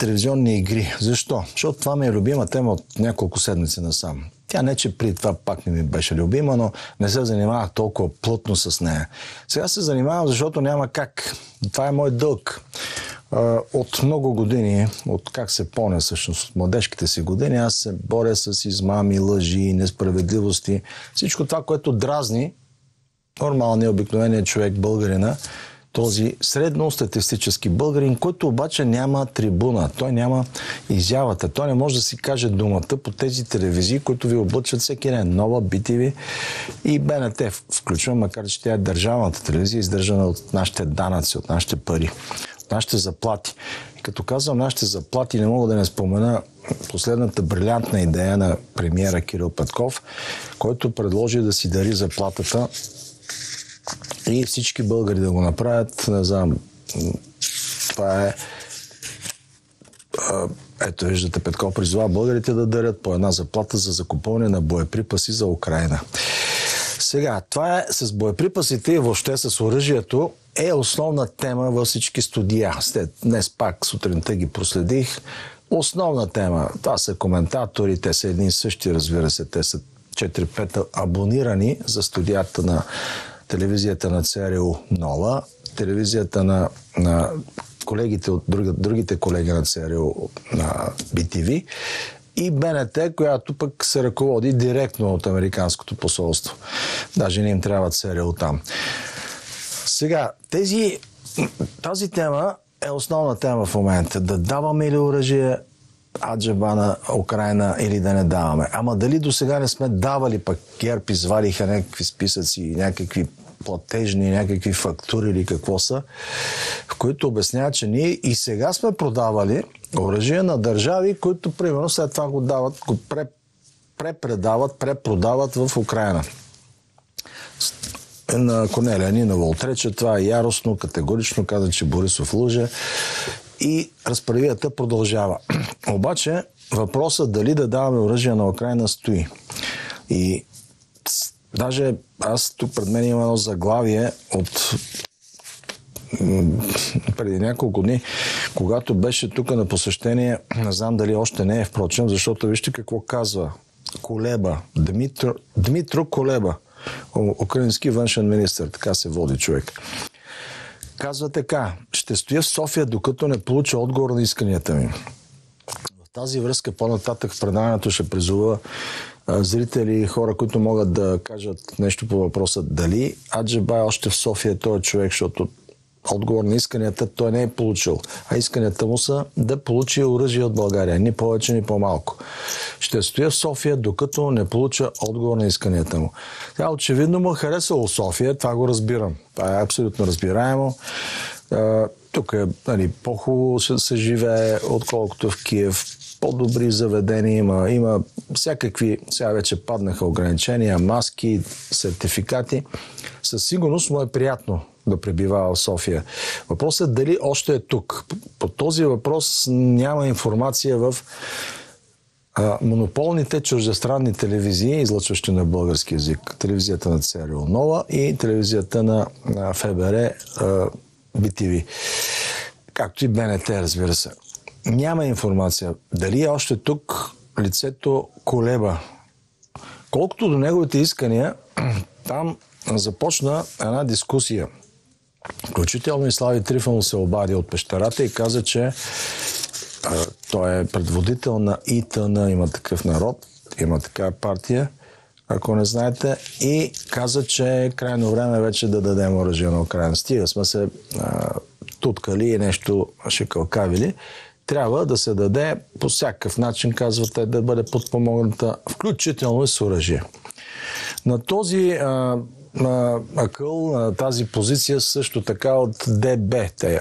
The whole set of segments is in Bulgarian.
телевизионни игри. Защо? Защото това ми е любима тема от няколко седмици насам. Тя не, че при това пак не ми беше любима, но не се занимавах толкова плътно с нея. Сега се занимавам, защото няма как. Това е мой дълг. От много години, от как се поне всъщност, от младежките си години, аз се боря с измами, лъжи, несправедливости. Всичко това, което дразни нормалния, обикновения човек, българина, този средностатистически българин, който обаче няма трибуна, той няма изявата, той не може да си каже думата по тези телевизии, които ви облъчват всеки ден. Нова, BTV и БНТ включвам, макар че тя е държавната телевизия, издържана от нашите данъци, от нашите пари, от нашите заплати. И като казвам нашите заплати, не мога да не спомена последната брилянтна идея на премиера Кирил Петков, който предложи да си дари заплатата и всички българи да го направят. Не знам, това е ето виждате, Петков призвава българите да дарят по една заплата за закупуване на боеприпаси за Украина. Сега, това е с боеприпасите и въобще с оръжието е основна тема във всички студия. След днес пак сутринта ги проследих. Основна тема. Това са коментатори, те са едни и същи, разбира се. Те са 4-5 абонирани за студията на телевизията на ЦРУ Нова, телевизията на, на колегите от други, другите колеги на ЦРУ на BTV и БНТ, която пък се ръководи директно от Американското посолство. Даже не им трябва ЦРУ там. Сега, тези, тази тема е основна тема в момента. Да даваме ли оръжие аджаба на Украина или да не даваме. Ама дали до сега не сме давали, пък ГЕРБ извадиха някакви списъци, някакви платежни, някакви фактури или какво са, в които обясняват, че ние и сега сме продавали оръжие на държави, които примерно след това го дават, го пре, препредават, препродават в Украина. На Конелия Нинова отрече това е яростно, категорично каза, че Борисов лъже и разправията продължава. Обаче въпросът дали да даваме оръжие на Украина стои. И даже аз тук пред мен има едно заглавие от преди няколко дни, когато беше тук на посещение, не знам дали още не е, впрочем, защото вижте какво казва Колеба, Дмитро, Дмитро Колеба, украински външен министр, така се води човек. Казва така, ще стоя в София, докато не получа отговор на исканията ми. Тази връзка по-нататък в предаването ще призова зрители и хора, които могат да кажат нещо по въпроса дали Аджеба е още в София е човек, защото отговор на исканията той не е получил. А исканията му са да получи оръжие от България. Ни повече, ни по-малко. Ще стоя в София, докато не получа отговор на исканията му. Тя очевидно му е харесало София, това го разбирам. Това е абсолютно разбираемо. Тук е нали, по-хубаво се живее, отколкото в Киев по-добри заведения има, има всякакви, сега вече паднаха ограничения, маски, сертификати. Със сигурност му е приятно да пребива в София. Въпросът е дали още е тук. По този въпрос няма информация в а, монополните чуждестранни телевизии, излъчващи на български язик. Телевизията на ЦРУ Нова и телевизията на, на ФБР а, BTV. Както и БНТ, разбира се няма информация. Дали е още тук лицето Колеба. Колкото до неговите искания, там започна една дискусия. Включително и Слави Трифонов се обади от пещерата и каза, че а, той е предводител на ИТН, има такъв народ, има такава партия, ако не знаете, и каза, че е крайно време вече да дадем оръжие на Украина. Стига сме се а, туткали и нещо шикалкавили трябва да се даде по всякакъв начин, казвате, да бъде подпомогната, включително и с оръжие. На този а, а, акъл, на тази позиция също така от ДБ. Те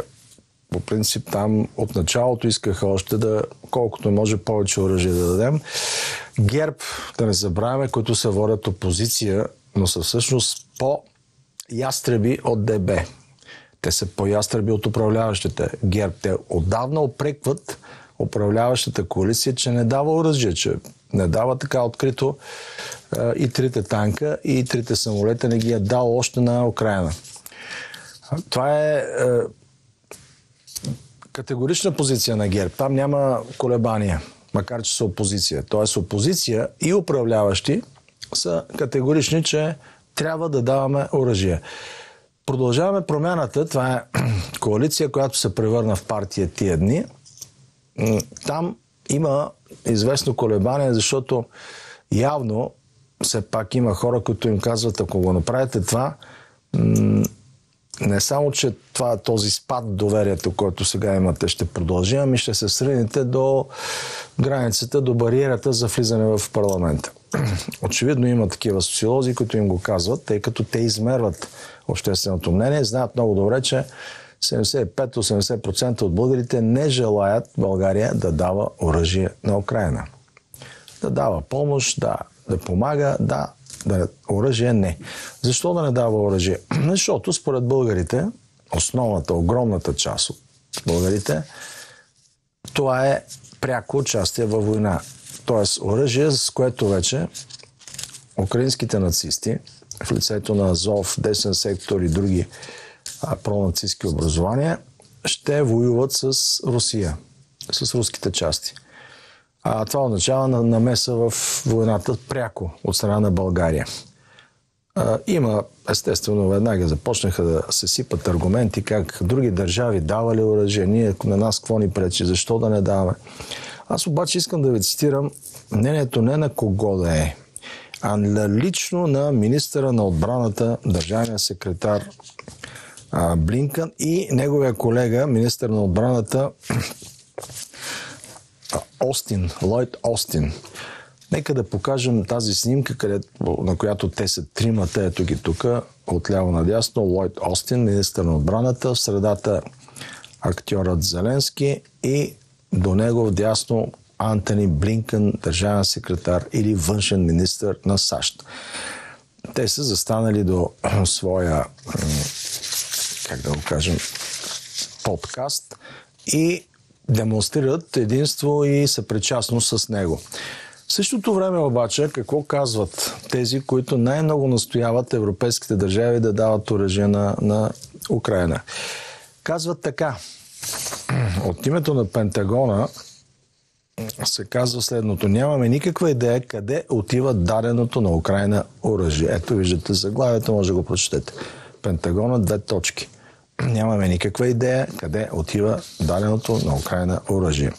по принцип там от началото искаха още да, колкото може повече оръжие да дадем. ГЕРБ, да не забравяме, които се водят опозиция, но са всъщност по-ястреби от ДБ. Те са по-ястреби от управляващите. ГЕРБ те отдавна опрекват управляващата коалиция, че не дава оръжие, че не дава така открито и трите танка, и трите самолета не ги е дал още на Украина. Това е, категорична позиция на ГЕРБ. Там няма колебания, макар че са опозиция. Тоест опозиция и управляващи са категорични, че трябва да даваме оръжие. Продължаваме промяната. Това е коалиция, която се превърна в партия тия дни. Там има известно колебание, защото явно все пак има хора, които им казват, ако го направите това, не само, че това, този спад доверието, който сега имате, ще продължи, ами ще се средните до границата, до бариерата за влизане в парламента. Очевидно има такива социолози, които им го казват, тъй като те измерват общественото мнение, знаят много добре, че 75-80% от българите не желаят България да дава оръжие на Украина. Да дава помощ, да, да помага, да, да, оръжие не. Защо да не дава оръжие? Защото според българите, основната, огромната част от българите, това е пряко участие във война. Тоест оръжие, с което вече украинските нацисти в лицето на Азов, Десен сектор и други пронацистски образования ще воюват с Русия, с руските части. А това означава намеса в войната пряко от страна на България. А, има, естествено, веднага започнаха да се сипат аргументи как други държави давали оръжие, ние на нас какво ни пречи, защо да не даваме. Аз обаче искам да ви цитирам мнението не на кого да е, а лично на министъра на отбраната, държавния секретар а, Блинкън и неговия колега, министър на отбраната Остин, Лойд Остин. Нека да покажем тази снимка, къде, на която те са тримата, ето ги тук, отляво надясно, Лойд Остин, министър на отбраната, в средата актьорът Зеленски и до него в дясно Антони Блинкън, държавен секретар или външен министр на САЩ. Те са застанали до своя, как да го кажем, подкаст и демонстрират единство и съпричастност с него. В същото време обаче, какво казват тези, които най-много настояват европейските държави да дават оръжие на, на Украина? Казват така. От името на Пентагона се казва следното. Нямаме никаква идея къде отива даденото на Украина оръжие. Ето виждате заглавието, може да го прочетете. Пентагона, две точки. Нямаме никаква идея къде отива даденото на Украина оръжие.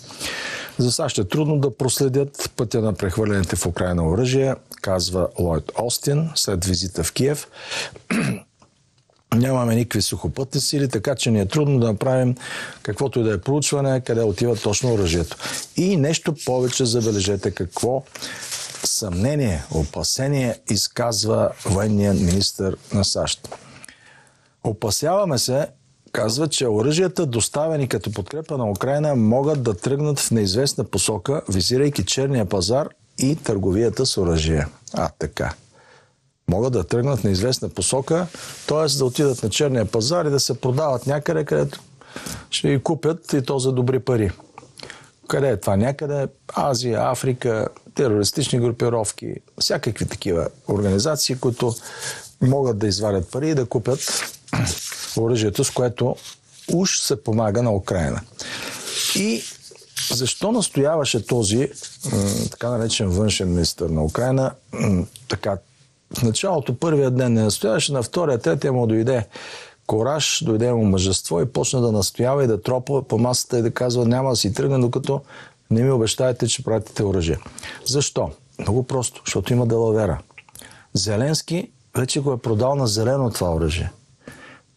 За САЩ е трудно да проследят пътя на прехвърлените в Украина оръжие, казва Лойд Остин след визита в Киев. Нямаме никакви сухопътни сили, така че ни е трудно да направим каквото и да е проучване, къде отива точно оръжието. И нещо повече забележете какво съмнение, опасение изказва военният министр на САЩ. Опасяваме се, казва, че оръжията, доставени като подкрепа на Украина, могат да тръгнат в неизвестна посока, визирайки черния пазар и търговията с оръжие. А, така. Могат да тръгнат в неизвестна посока, т.е. да отидат на черния пазар и да се продават някъде, където ще ги купят и то за добри пари. Къде е това? Някъде Азия, Африка, терористични групировки, всякакви такива организации, които могат да извадят пари и да купят оръжието, с което уж се помага на Украина. И защо настояваше този така наречен външен министр на Украина така в началото първия ден не настояваше, на втория, третия му дойде кораж, дойде му мъжество и почна да настоява и да тропа по масата и да казва няма да си тръгне, докато не ми обещаете, че пратите оръжие. Защо? Много просто, защото има делавера. Зеленски вече го е продал на зелено това оръжие.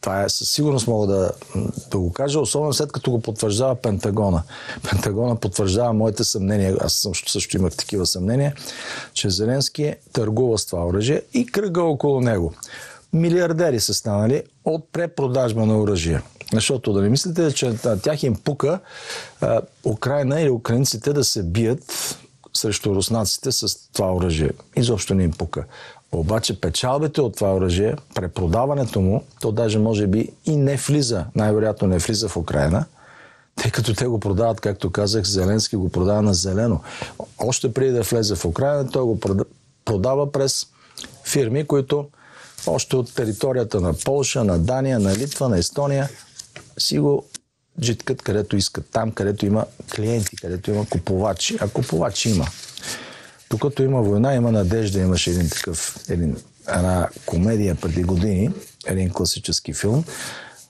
Това е със сигурност мога да, да го кажа, особено след като го потвърждава Пентагона. Пентагона потвърждава моите съмнения, аз също, също имах такива съмнения, че Зеленски търгува с това оръжие и кръга около него. Милиардери са станали от препродажба на оръжие. Защото да не мислите, че на тях им пука а, Украина или украинците да се бият срещу руснаците с това оръжие. Изобщо не им пука. Обаче печалбите от това оръжие, препродаването му, то даже може би и не влиза, най-вероятно не влиза в Украина, тъй като те го продават, както казах, Зеленски го продава на зелено. Още преди да влезе в Украина, той го продава през фирми, които още от територията на Полша, на Дания, на Литва, на Естония си го джиткат където искат, там където има клиенти, където има купувачи, а купувачи има. Докато има война, има надежда, имаше един такъв, един, една комедия преди години, един класически филм,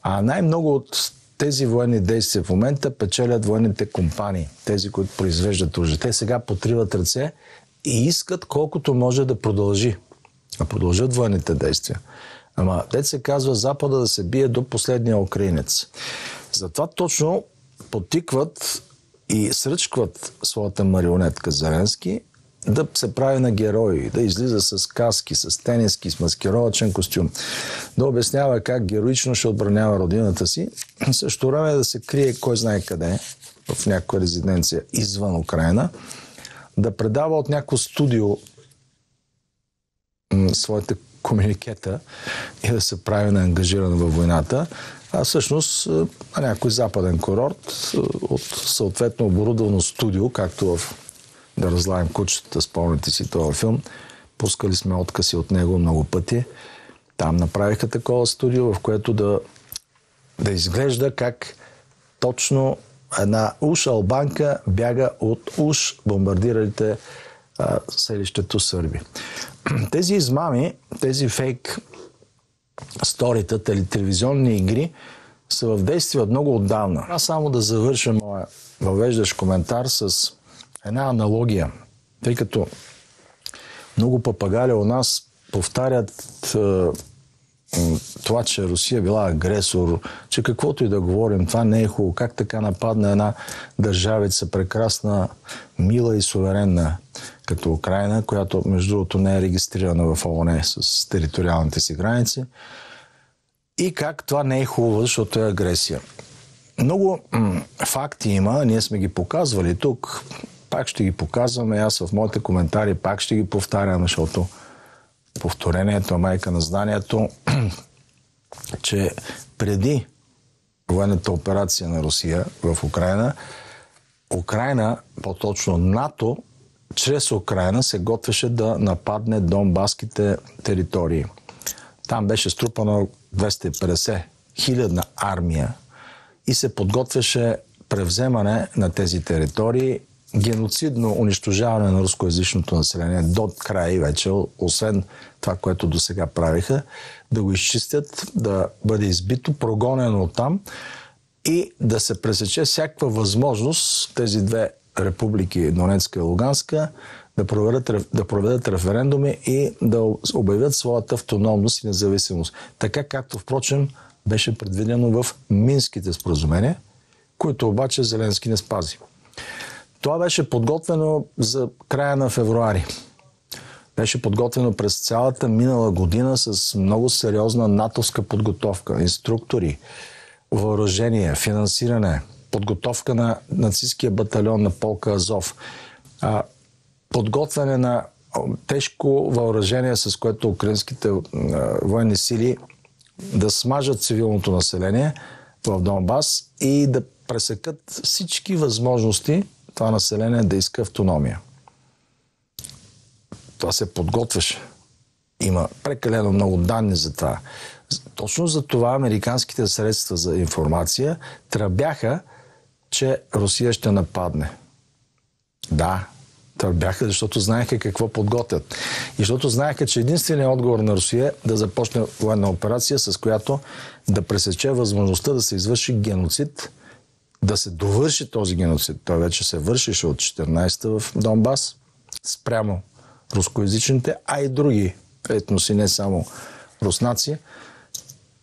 а най-много от тези военни действия в момента печелят военните компании, тези, които произвеждат оръжие. Те сега потриват ръце и искат колкото може да продължи. Да продължат военните действия. Ама, те се казва Запада да се бие до последния украинец. Затова точно потикват и сръчкват своята марионетка Зеленски да се прави на герои, да излиза с каски, с тениски, с маскировачен костюм, да обяснява как героично ще отбранява родината си, също време да се крие кой знае къде, в някаква резиденция извън Украина, да предава от някакво студио своите комуникета и да се прави на ангажиран във войната, а всъщност на някой западен курорт от съответно оборудвано студио, както в да разлаем кучетата, спомняте си този филм. Пускали сме откази от него много пъти. Там направиха такова студио, в което да, да изглежда как точно една уж албанка бяга от уж бомбардиралите селището Сърби. Тези измами, тези фейк сторита, телевизионни игри са в действие много отдавна. Аз само да завърша моя въвеждащ коментар с една аналогия, тъй като много папагали у нас повтарят това, че Русия била агресор, че каквото и да говорим, това не е хубаво. Как така нападна една държавица, прекрасна, мила и суверенна, като Украина, която между другото не е регистрирана в ООН с териториалните си граници. И как това не е хубаво, защото е агресия. Много м- факти има, ние сме ги показвали тук. Пак ще ги показваме. Аз в моите коментари пак ще ги повтарям, защото повторението е майка на знанието, че преди военната операция на Русия в Украина, Украина, по-точно НАТО, чрез Украина се готвеше да нападне Донбаските територии. Там беше струпана 250 хилядна армия и се подготвяше превземане на тези територии геноцидно унищожаване на рускоязичното население до края и вече, освен това, което до сега правиха, да го изчистят, да бъде избито, прогонено там и да се пресече всякаква възможност тези две републики, Донецка и Луганска, да проведат, да проведат референдуми и да обявят своята автономност и независимост. Така както, впрочем, беше предвидено в Минските споразумения, които обаче Зеленски не спази. Това беше подготвено за края на февруари. Беше подготвено през цялата минала година с много сериозна натовска подготовка, инструктори, въоръжение, финансиране, подготовка на нацистския батальон на полка Азов, подготвяне на тежко въоръжение, с което украинските военни сили да смажат цивилното население в Донбас и да пресекат всички възможности това население да иска автономия. Това се подготвяше. Има прекалено много данни за това. Точно за това американските средства за информация тръбяха, че Русия ще нападне. Да, тръбяха, защото знаеха какво подготвят. И защото знаеха, че единственият отговор на Русия е да започне военна операция, с която да пресече възможността да се извърши геноцид – да се довърши този геноцид. Той вече се вършише от 14-та в Донбас спрямо рускоязичните, а и други етноси, не само руснаци,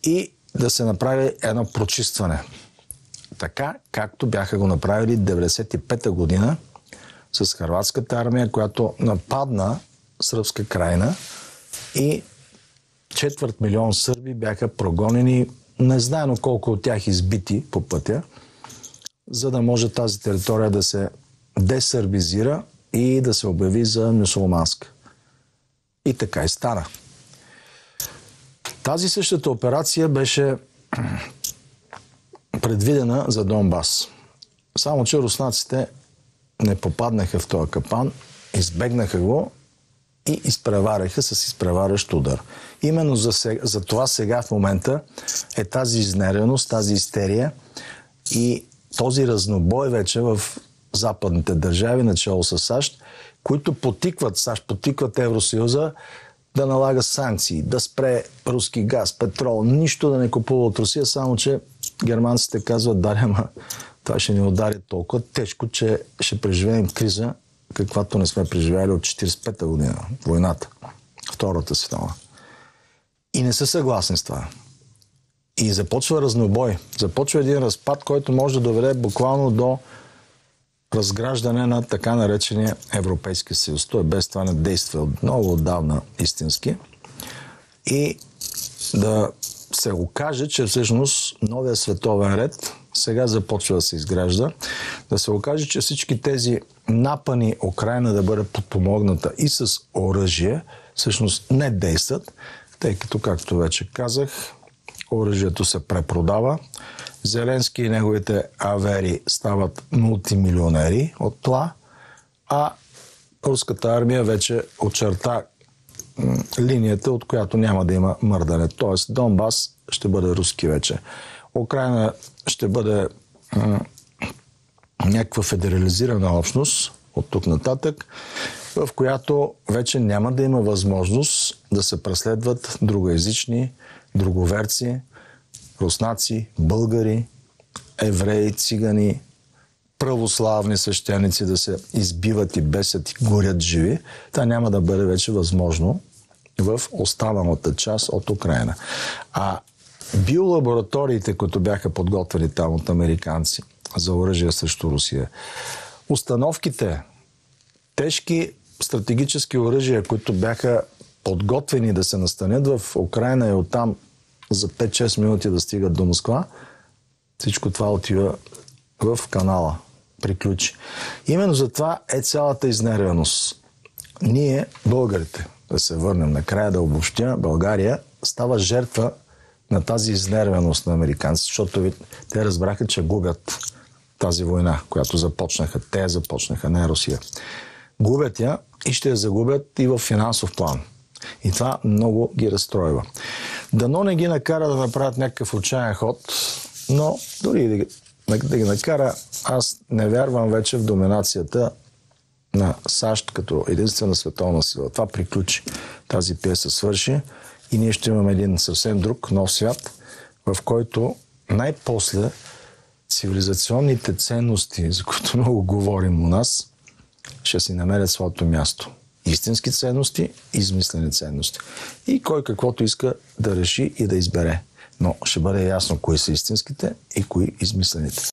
и да се направи едно прочистване. Така, както бяха го направили 95-та година с Харватската армия, която нападна сръбска крайна и четвърт милион сърби бяха прогонени, незнаено колко от тях избити по пътя – за да може тази територия да се десърбизира и да се обяви за мюсулманска. И така и стана. Тази същата операция беше предвидена за Донбас. Само, че руснаците не попаднаха в този капан, избегнаха го и изпревараха с изпреварящ удар. Именно за, сега, за това сега в момента е тази изнереност, тази истерия – и този разнобой вече в западните държави, начало с САЩ, които потикват, САЩ потикват Евросъюза да налага санкции, да спре руски газ, петрол, нищо да не купува от Русия, само че германците казват, да, ама това ще ни удари толкова тежко, че ще преживеем криза, каквато не сме преживяли от 45-та година, войната, Втората световна. И не са съгласни с това. И започва разнобой. Започва един разпад, който може да доведе буквално до разграждане на така наречения Европейски съюз. Той без това не действа много отдавна истински. И да се окаже, че всъщност новия световен ред сега започва да се изгражда. Да се окаже, че всички тези напани Украина да бъде подпомогната и с оръжие, всъщност не действат, тъй като, както вече казах, оръжието се препродава. Зеленски и неговите авери стават мултимилионери от това, а руската армия вече очерта линията, от която няма да има мърдане. Тоест Донбас ще бъде руски вече. Украина ще бъде някаква федерализирана общност от тук нататък, в която вече няма да има възможност да се преследват другоязични, друговерци, руснаци, българи, евреи, цигани, православни свещеници да се избиват и бесят и горят живи. Това няма да бъде вече възможно в останалата част от Украина. А биолабораториите, които бяха подготвени там от американци за оръжие срещу Русия, установките, тежки стратегически оръжия, които бяха подготвени да се настанят в Украина и оттам за 5-6 минути да стигат до Москва, всичко това отива в канала. Приключи. Именно за това е цялата изнервеност. Ние, българите, да се върнем накрая да обобщя, България става жертва на тази изнервеност на американците, защото те разбраха, че губят тази война, която започнаха. Те започнаха, не Русия. Губят я и ще я загубят и в финансов план. И това много ги разстройва. Дано не ги накара да направят някакъв отчаян ход, но дори да, да ги накара, аз не вярвам вече в доминацията на САЩ като единствена световна сила. Това приключи. Тази пиеса свърши и ние ще имаме един съвсем друг, нов свят, в който най-после цивилизационните ценности, за които много говорим у нас, ще си намерят своето място истински ценности, измислени ценности. И кой каквото иска да реши и да избере. Но ще бъде ясно кои са истинските и кои измислените.